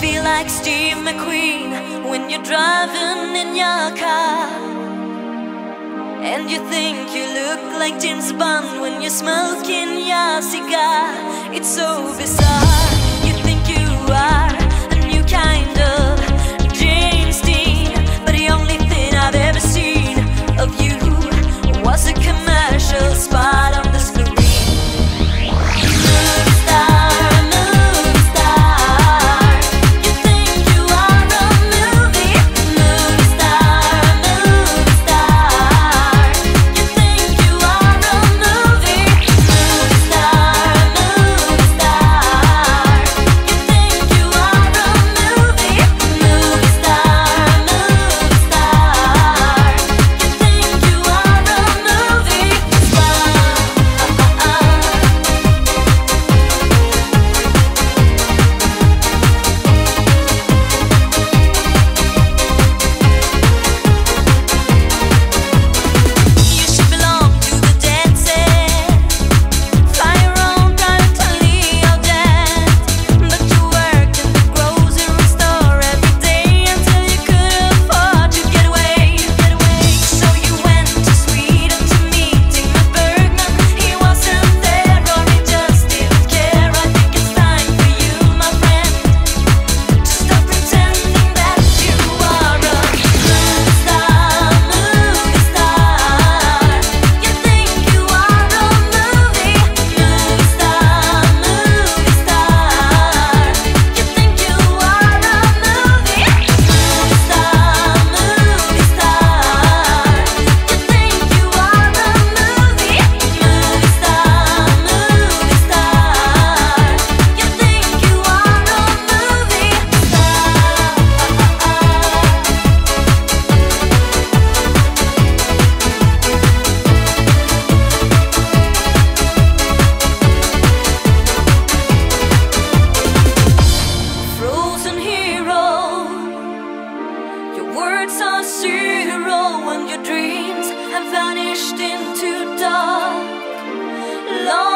feel like Steve McQueen when you're driving in your car. And you think you look like James Bond when you're smoking your cigar. It's so bizarre. zero on your dreams have vanished into dark. Long